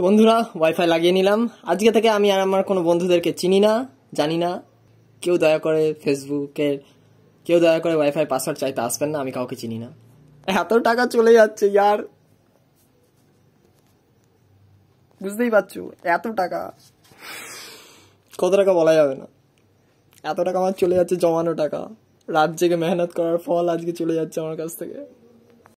তো বন্ধুরা ওয়াইফাই লাগিয়ে নিলাম। আজকে থেকে আমি আর আমার কোনো বন্ধুদেরকে চিনি না, জানি না। কেউ দয়া করে ফেসবুকের কেউ দয়া করে ওয়াইফাই পাসওয়ার্ড চাইতে আসবেন না, আমি কাউকে চিনি না। এত টাকা চলে যাচ্ছে ইয়ার। বুঝতেই পারছ, এত টাকা। কত টাকা বলা যাবে না। এত টাকা আমার চলে যাচ্ছে, জমানো টাকা। রাত জেগে মেহনত করার ফল আজকে চলে যাচ্ছে আমার কাছ থেকে।